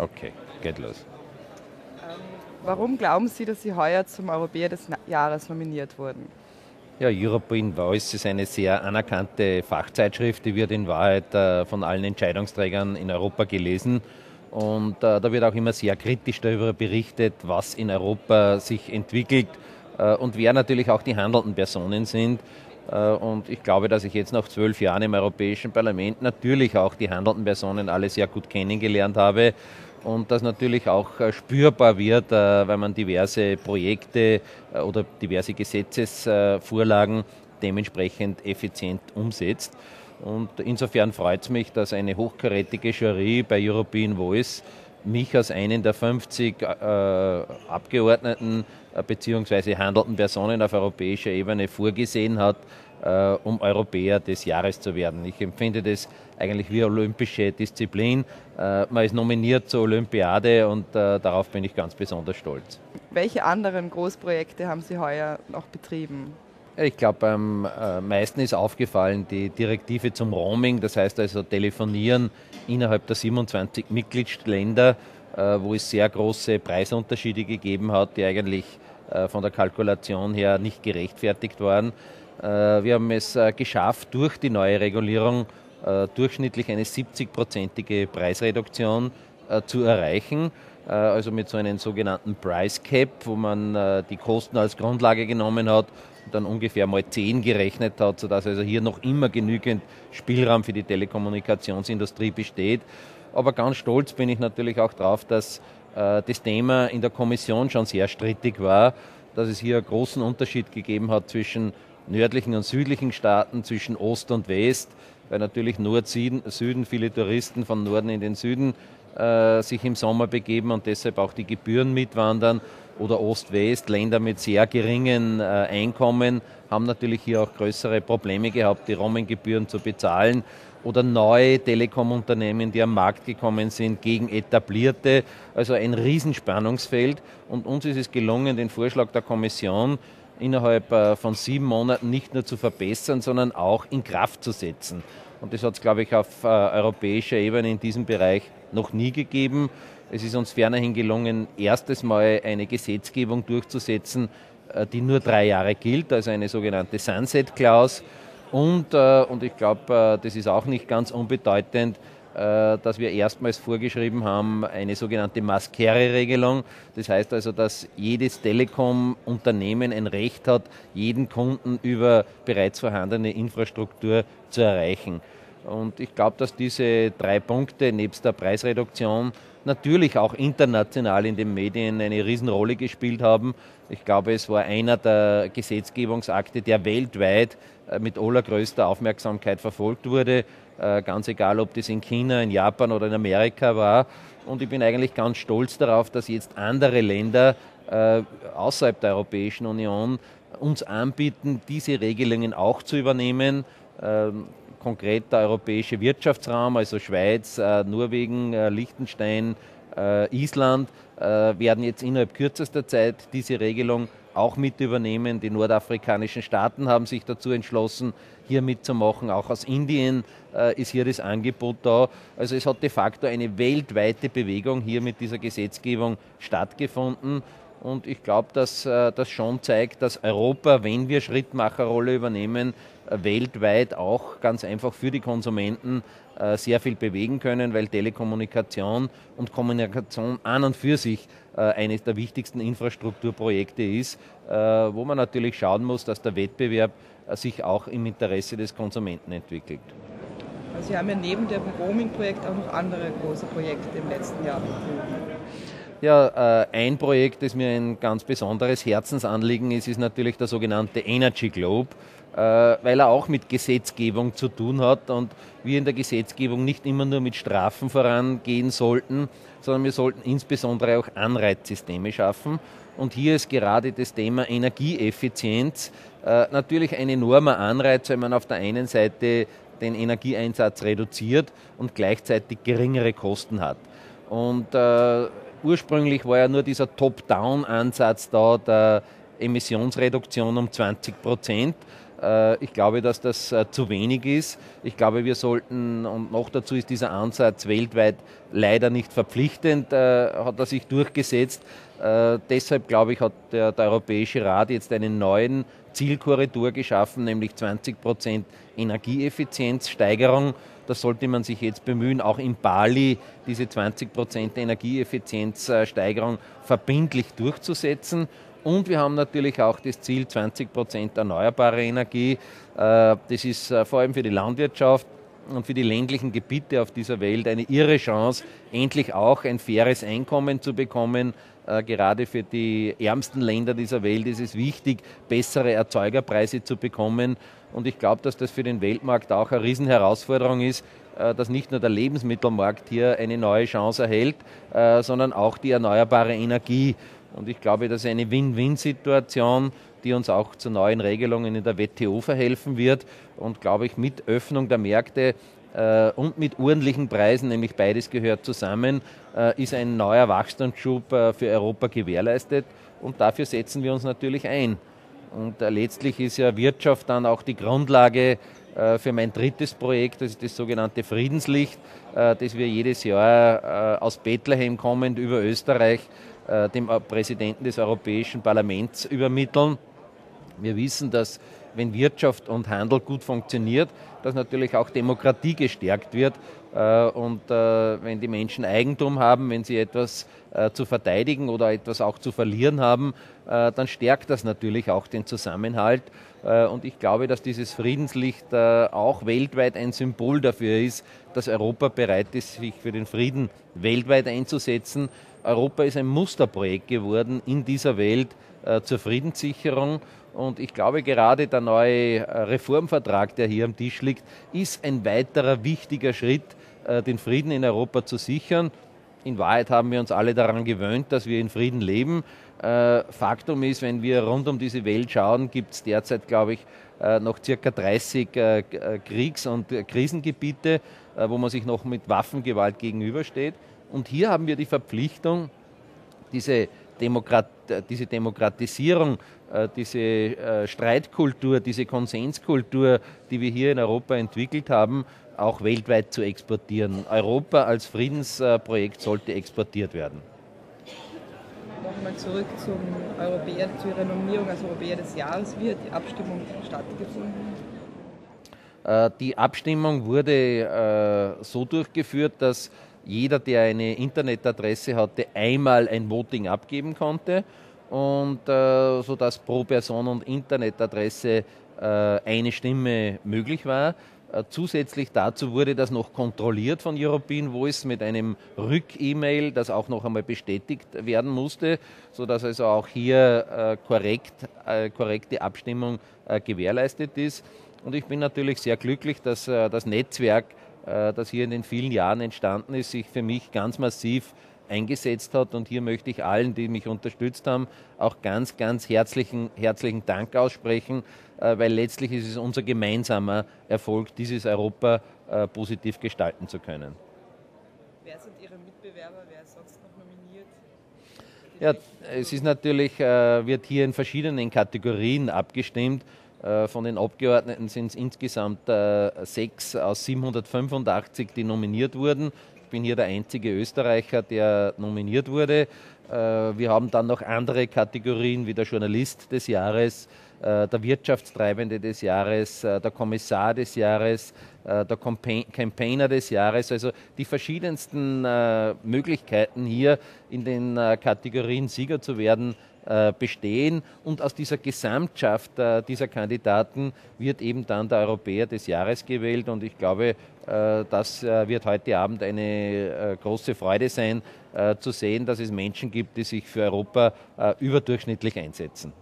Okay, geht los. Warum glauben Sie, dass Sie heuer zum Europäer des Jahres nominiert wurden? Ja, European Voice ist eine sehr anerkannte Fachzeitschrift, die wird in Wahrheit äh, von allen Entscheidungsträgern in Europa gelesen. Und äh, da wird auch immer sehr kritisch darüber berichtet, was in Europa sich entwickelt äh, und wer natürlich auch die handelnden Personen sind. Und ich glaube, dass ich jetzt nach zwölf Jahren im Europäischen Parlament natürlich auch die handelnden Personen alle sehr gut kennengelernt habe und das natürlich auch äh, spürbar wird, äh, weil man diverse Projekte äh, oder diverse Gesetzesvorlagen dementsprechend effizient umsetzt. Und insofern freut es mich, dass eine hochkarätige Jury bei European Voice mich als einen der 50 äh, Abgeordneten äh, bzw. handelnden Personen auf europäischer Ebene vorgesehen hat, äh, um Europäer des Jahres zu werden. Ich empfinde das eigentlich wie olympische Disziplin. Äh, man ist nominiert zur Olympiade und äh, darauf bin ich ganz besonders stolz. Welche anderen Großprojekte haben Sie heuer noch betrieben? Ich glaube, am meisten ist aufgefallen die Direktive zum Roaming, das heißt also Telefonieren innerhalb der 27 Mitgliedsländer, wo es sehr große Preisunterschiede gegeben hat, die eigentlich von der Kalkulation her nicht gerechtfertigt waren. Äh, wir haben es äh, geschafft, durch die neue Regulierung äh, durchschnittlich eine 70-prozentige Preisreduktion zu erreichen. Also mit so einem sogenannten Price Cap, wo man die Kosten als Grundlage genommen hat und dann ungefähr mal 10 gerechnet hat, sodass also hier noch immer genügend Spielraum für die Telekommunikationsindustrie besteht. Aber ganz stolz bin ich natürlich auch darauf, dass das Thema in der Kommission schon sehr strittig war, dass es hier einen großen Unterschied gegeben hat zwischen nördlichen und südlichen Staaten, zwischen Ost und West, weil natürlich Nord-Süden viele Touristen von Norden in den Süden äh, sich im Sommer begeben und deshalb auch die Gebühren mitwandern. Oder Ost-West, Länder mit sehr geringen äh, Einkommen haben natürlich hier auch größere Probleme gehabt, die Roaming-Gebühren zu bezahlen. Oder neue Telekom-Unternehmen, die am Markt gekommen sind, gegen etablierte. Also ein Riesenspannungsfeld. Und uns ist es gelungen, den Vorschlag der Kommission innerhalb äh, von sieben Monaten nicht nur zu verbessern, sondern auch in Kraft zu setzen. Und das hat es, glaube ich, auf äh, europäischer Ebene in diesem Bereich noch nie gegeben. Es ist uns fernerhin gelungen, erstes Mal eine Gesetzgebung durchzusetzen, äh, die nur drei Jahre gilt, also eine sogenannte Sunset Clause. Und, und ich glaube, das ist auch nicht ganz unbedeutend, dass wir erstmals vorgeschrieben haben, eine sogenannte Maskere-Regelung. Das heißt also, dass jedes Telekom-Unternehmen ein Recht hat, jeden Kunden über bereits vorhandene Infrastruktur zu erreichen. Und ich glaube, dass diese drei Punkte nebst der Preisreduktion natürlich auch international in den Medien eine Riesenrolle gespielt haben. Ich glaube, es war einer der Gesetzgebungsakte, der weltweit äh, mit allergrößter Aufmerksamkeit verfolgt wurde. Äh, ganz egal, ob das in China, in Japan oder in Amerika war. Und ich bin eigentlich ganz stolz darauf, dass jetzt andere Länder äh, außerhalb der Europäischen Union uns anbieten, diese Regelungen auch zu übernehmen. Ähm, konkret der europäische Wirtschaftsraum, also Schweiz, äh, Norwegen, Liechtenstein, Island, werden jetzt innerhalb kürzester Zeit diese Regelung auch mit übernehmen. Die nordafrikanischen Staaten haben sich dazu entschlossen, hier mitzumachen. Auch aus Indien äh, ist hier das Angebot da. Also es hat de facto eine weltweite Bewegung hier mit dieser Gesetzgebung stattgefunden. Und ich glaube, dass äh, das schon zeigt, dass Europa, wenn wir Schrittmacherrolle übernehmen, äh, weltweit auch ganz einfach für die Konsumenten äh, sehr viel bewegen können, weil Telekommunikation und Kommunikation an und für sich eines der wichtigsten Infrastrukturprojekte ist, wo man natürlich schauen muss, dass der Wettbewerb sich auch im Interesse des Konsumenten entwickelt. Sie haben ja neben dem Roaming-Projekt auch noch andere große Projekte im letzten Jahr betrieben. Ja, ein Projekt, das mir ein ganz besonderes Herzensanliegen ist, ist natürlich der sogenannte Energy Globe. Äh, weil er auch mit Gesetzgebung zu tun hat und wir in der Gesetzgebung nicht immer nur mit Strafen vorangehen sollten, sondern wir sollten insbesondere auch Anreizsysteme schaffen. Und hier ist gerade das Thema Energieeffizienz äh, natürlich ein enormer Anreiz, wenn man auf der einen Seite den Energieeinsatz reduziert und gleichzeitig geringere Kosten hat. Und äh, ursprünglich war ja nur dieser Top-Down-Ansatz da der Emissionsreduktion um 20 Prozent. Ich glaube, dass das zu wenig ist. Ich glaube, wir sollten, und noch dazu ist dieser Ansatz weltweit leider nicht verpflichtend, hat er sich durchgesetzt. Deshalb, glaube ich, hat der, der Europäische Rat jetzt einen neuen Zielkorridor geschaffen, nämlich 20 Prozent Energieeffizienzsteigerung. Das sollte man sich jetzt bemühen, auch in Bali diese 20 Prozent Energieeffizienzsteigerung verbindlich durchzusetzen. Und wir haben natürlich auch das Ziel 20 Prozent erneuerbare Energie. Äh, das ist äh, vor allem für die Landwirtschaft und für die ländlichen Gebiete auf dieser Welt eine irre Chance, endlich auch ein faires Einkommen zu bekommen. Äh, gerade für die ärmsten Länder dieser Welt ist es wichtig, bessere Erzeugerpreise zu bekommen. Und ich glaube, dass das für den Weltmarkt auch eine Riesenherausforderung ist, äh, dass nicht nur der Lebensmittelmarkt hier eine neue Chance erhält, äh, sondern auch die erneuerbare Energie. Und ich glaube, das ist eine Win-Win-Situation, die uns auch zu neuen Regelungen in der WTO verhelfen wird. Und glaube ich, mit Öffnung der Märkte und mit ordentlichen Preisen, nämlich beides gehört zusammen, äh, ist ein neuer Wachstumsschub äh, für Europa gewährleistet. Und dafür setzen wir uns natürlich ein. Und äh, letztlich ist ja Wirtschaft dann auch die Grundlage äh, für mein drittes Projekt, das ist das sogenannte Friedenslicht, äh, das wir jedes Jahr aus Bethlehem kommend über Österreich dem Präsidenten des Europäischen Parlaments übermitteln. Wir wissen, dass wenn Wirtschaft und Handel gut funktioniert, dass natürlich auch Demokratie gestärkt wird. Und wenn die Menschen Eigentum haben, wenn sie etwas zu verteidigen oder etwas auch zu verlieren haben, dann stärkt das natürlich auch den Zusammenhalt. Und ich glaube, dass dieses Friedenslicht auch weltweit ein Symbol dafür ist, dass Europa bereit ist, sich für den Frieden weltweit einzusetzen. Europa ist ein Musterprojekt geworden in dieser Welt äh, zur Friedenssicherung. Und ich glaube, gerade der neue äh, Reformvertrag, der hier am Tisch liegt, ist ein weiterer wichtiger Schritt, äh, den Frieden in Europa zu sichern. In Wahrheit haben wir uns alle daran gewöhnt, dass wir in Frieden leben. Faktum ist, wenn wir rund um diese Welt schauen, gibt es derzeit, glaube ich, noch circa 30 Kriegs- und Krisengebiete, wo man sich noch mit Waffengewalt gegenübersteht. Und hier haben wir die Verpflichtung, diese, Demokrat, diese Demokratisierung, äh, diese äh, Streitkultur, diese Konsenskultur, die wir hier in Europa entwickelt haben, auch weltweit zu exportieren. Europa als Friedensprojekt sollte exportiert werden. Nochmal zurück zum Europäer, zur Renommierung als Europäer des Jahres. Wie hat die Abstimmung stattgefunden? Äh, die Abstimmung wurde so durchgeführt, dass jeder, der eine Internetadresse hatte, einmal ein Voting abgeben konnte und äh, sodass pro Person und Internetadresse äh, eine Stimme möglich war. Äh, zusätzlich dazu wurde das noch kontrolliert von European Voice mit einem Rück-E-Mail, das auch noch einmal bestätigt werden musste, sodass also auch hier äh, korrekt, äh, korrekte Abstimmung äh, gewährleistet ist. Und ich bin natürlich sehr glücklich, dass das Netzwerk das hier in den vielen Jahren entstanden ist, sich für mich ganz massiv eingesetzt hat. Und hier möchte ich allen, die mich unterstützt haben, auch ganz, ganz herzlichen, herzlichen Dank aussprechen, äh, weil letztlich ist es unser gemeinsamer Erfolg, dieses Europa äh, positiv gestalten zu können. Wer sind Ihre Mitbewerber? Wer ist sonst noch nominiert? Ja, es ist natürlich, wird hier in verschiedenen Kategorien abgestimmt. Äh, von den Abgeordneten sind es insgesamt äh, sechs aus 785, die nominiert wurden. Ich bin hier der einzige Österreicher, der nominiert wurde. Äh, wir haben dann noch andere Kategorien wie der Journalist des Jahres, der Wirtschaftstreibende des Jahres, der Kommissar des Jahres, der Campaigner des Jahres. Also die verschiedensten Möglichkeiten hier in den Kategorien Sieger zu werden äh, bestehen und aus dieser Gesamtschaft äh, dieser Kandidaten wird eben dann der Europäer des Jahres gewählt und ich glaube, äh, das wird heute Abend eine große Freude sein, zu sehen, dass es Menschen gibt, die sich für Europa überdurchschnittlich einsetzen.